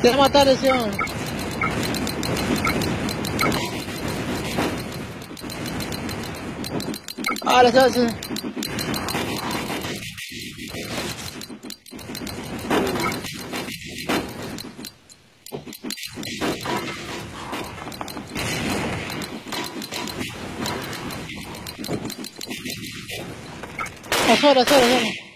Quer matar esse homem? Olha só assim. Aşağı aşağı aşağı.